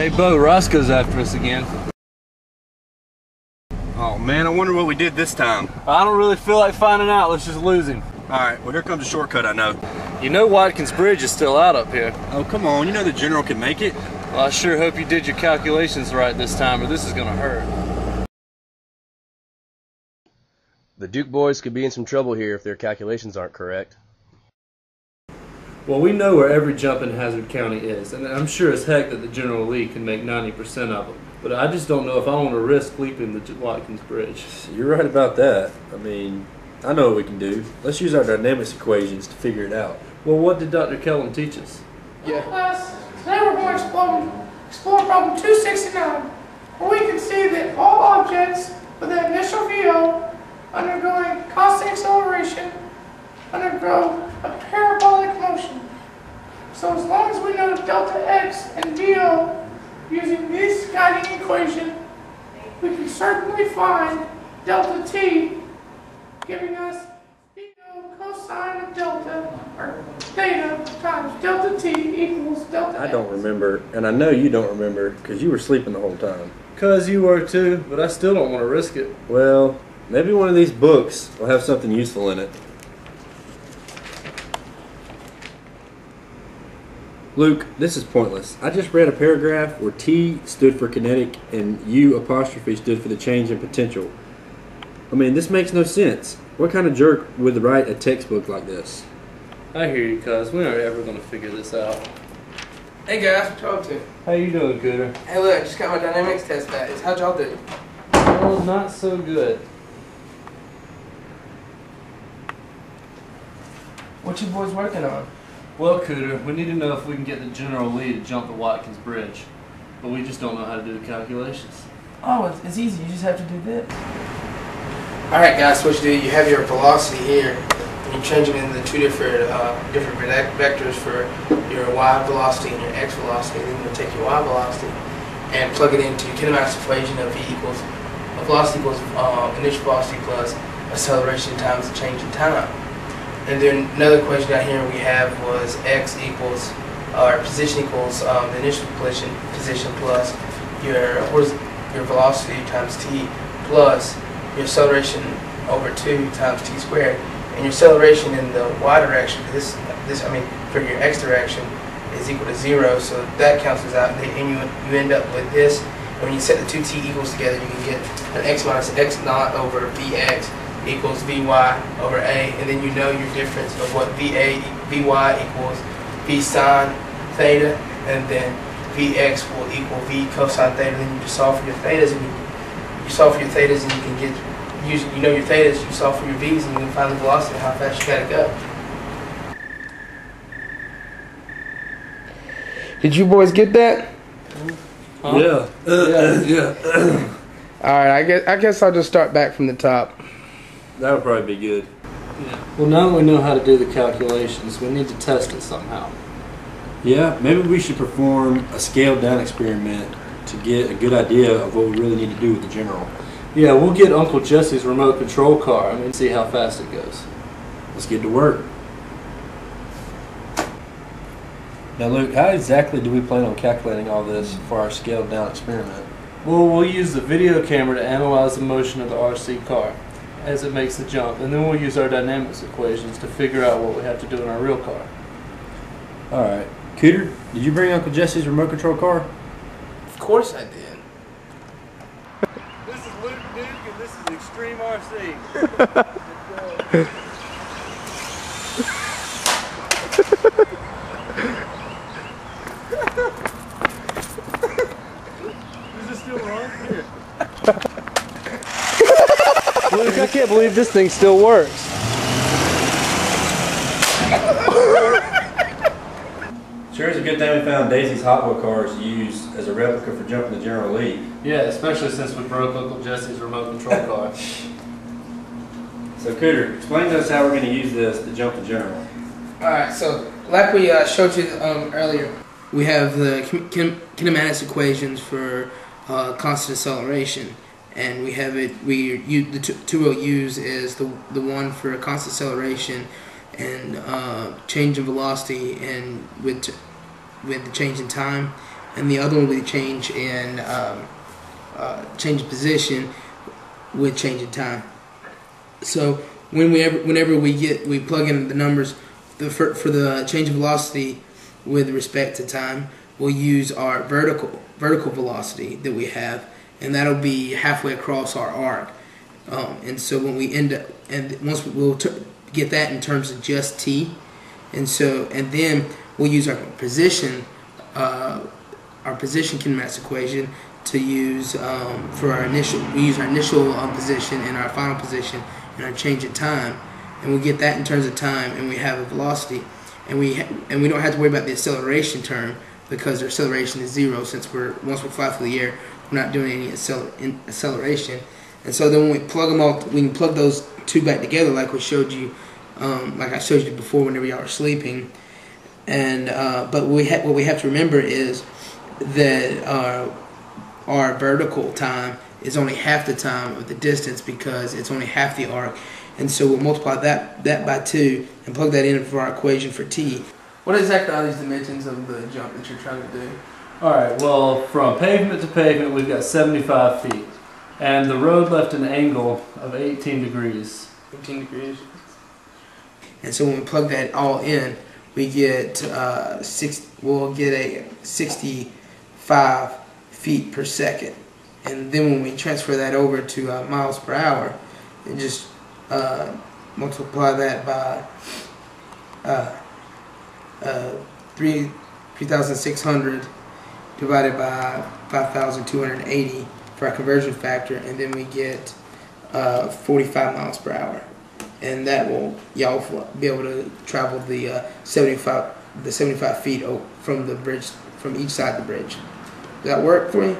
Hey, Bo, Roscoe's after us again. Oh man, I wonder what we did this time. I don't really feel like finding out. Let's just lose him. Alright, well here comes a shortcut I know. You know Watkins Bridge is still out up here. Oh come on, you know the general can make it. Well, I sure hope you did your calculations right this time, or this is gonna hurt. The Duke boys could be in some trouble here if their calculations aren't correct. Well, we know where every jump in Hazzard County is, and I'm sure as heck that the General Lee can make 90% of them. But I just don't know if I want to risk leaping the Watkins Bridge. You're right about that. I mean, I know what we can do. Let's use our dynamics equations to figure it out. Well, what did Dr. Kellam teach us? Yeah. Class, today we're going to explore, explore problem 269, where we can see that all objects with an initial VO undergoing constant acceleration undergo a parabolic motion. So as long as we know delta x and VO using this guiding equation, we can certainly find delta t, giving us VO cosine of delta, or theta times delta t equals delta I x. don't remember, and I know you don't remember because you were sleeping the whole time. Cuz you were too, but I still don't want to risk it. Well, maybe one of these books will have something useful in it. Luke, this is pointless. I just read a paragraph where T stood for kinetic and U apostrophe stood for the change in potential. I mean, this makes no sense. What kind of jerk would write a textbook like this? I hear you, cuz. We aren't ever going to figure this out. Hey guys, what y'all up to? How you doing, Cooter? Hey look, I just got my dynamics test back. How'd y'all do? Well, not so good. What you boys working on? Well, Cooter, we need to know if we can get the General Lee to jump the Watkins Bridge. But we just don't know how to do the calculations. Oh, it's, it's easy. You just have to do this. Alright guys, so what you do, you have your velocity here. And you change it into two different uh, different vec- vectors for your y velocity and your x velocity. Then you'll take your y velocity and plug it into your kinematics equation of v equals uh, velocity equals uh, initial velocity plus acceleration times the change in time. And then another question down here we have was x equals, or position equals um, the initial position, position plus your your velocity times t plus your acceleration over 2 times t squared. And your acceleration in the y direction, this, this I mean, for your x direction, is equal to 0, so that cancels out, and you, you end up with this. When you set the two t equals together, you can get an x minus x naught over vx equals Vy over A, and then you know your difference of what VA, Vy equals V sine theta, and then Vx will equal V cosine theta, then you just solve for your thetas, and you, you solve for your thetas, and you can get, use, you know your thetas, you solve for your V's, and you can find the velocity, how fast you gotta go. Did you boys get that? Yeah. yeah. All right, I guess I guess I'll just start back from the top. That would probably be good. Yeah. Well, now that we know how to do the calculations, we need to test it somehow. Yeah, maybe we should perform a scaled down experiment to get a good idea of what we really need to do with the general. Yeah, we'll get Uncle Jesse's remote control car and see how fast it goes. Let's get to work. Now, Luke, how exactly do we plan on calculating all this for our scaled down experiment? Well, we'll use the video camera to analyze the motion of the RC car as it makes the jump, and then we'll use our dynamics equations to figure out what we have to do in our real car. All right. Cooter, did you bring Uncle Jesse's remote control car? Of course I did. This is Luke Duke, and this is Extreme RC. Is it still wrong? Here. Luke, I can't believe this thing still works. Sure, it's a good thing we found Daisy's Hot Wheel cars used as a replica for jumping the General Lee. Yeah, especially since we broke Uncle Jesse's remote control car. So, Cooter, explain to us how we're going to use this to jump the General. Alright, so like we uh, showed you um, earlier, we have the kin- kin- kinematics equations for uh, constant acceleration, and we have it. We you, the t- two we'll use is the the one for constant acceleration and uh, change in velocity, and with with the change in time, and the other one be change in um, uh, change in position with change in time. So when we ever, whenever we get we plug in the numbers the, for, for the change of velocity with respect to time, we'll use our vertical vertical velocity that we have, and that'll be halfway across our arc. Um, and so when we end up, and once we, we'll get that in terms of just t, and so and then we'll use our position, uh, our position kinematics equation to use um, for our initial. We use our initial um, position and our final position and our change in time, and we get that in terms of time, and we have a velocity, and we and we don't have to worry about the acceleration term because their acceleration is zero since we're once we fly through the air, we're not doing any acceler- acceleration, and so then when we plug them all, we can plug those two back together like we showed you, um, like I showed you before whenever y'all were sleeping, and uh, but we ha- what we have to remember is that uh, our vertical time is only half the time of the distance because it's only half the arc. And so we'll multiply that, that by 2 and plug that in for our equation for t. What exactly are these dimensions of the jump that you're trying to do? All right. Well, from pavement to pavement, we've got 75 feet, and the road left an angle of 18 degrees. 15 degrees. And so when we plug that all in, we get uh, six. We'll get a 65 feet per second, and then when we transfer that over to uh, miles per hour, and just uh, multiply that by uh, uh, three 3,600 divided by 5,280 for our conversion factor, and then we get uh, 45 miles per hour, and that will y'all be able to travel the uh, 75 the 75 feet from the bridge from each side of the bridge. Does that work for you?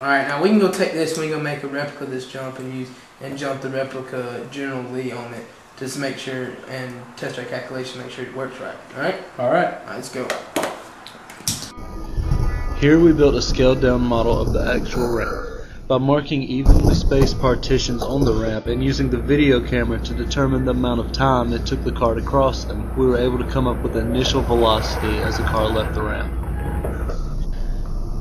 All right, now we can go take this. We can go make a replica of this jump and use and jump the replica General Lee on it just to make sure and test our calculation, make sure it works right. All right, All right. all right let's go. Here we built a scaled down model of the actual ramp. By marking evenly spaced partitions on the ramp and using the video camera to determine the amount of time it took the car to cross them, we were able to come up with initial velocity as the car left the ramp.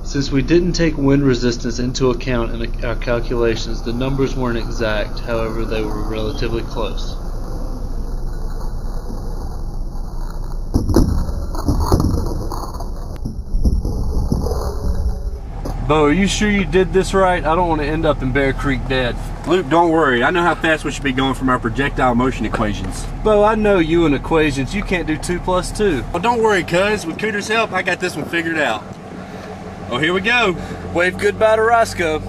Since we didn't take wind resistance into account in our calculations, the numbers weren't exact, however, they were relatively close. Bo, are you sure you did this right? I don't want to end up in Bear Creek dead. Luke, don't worry. I know how fast we should be going from our projectile motion equations. Bo, I know you and equations. You can't do 2 plus 2. Well, don't worry, cuz. With Cooter's help, I got this one figured out. Oh, here we go. Wave goodbye to Roscoe.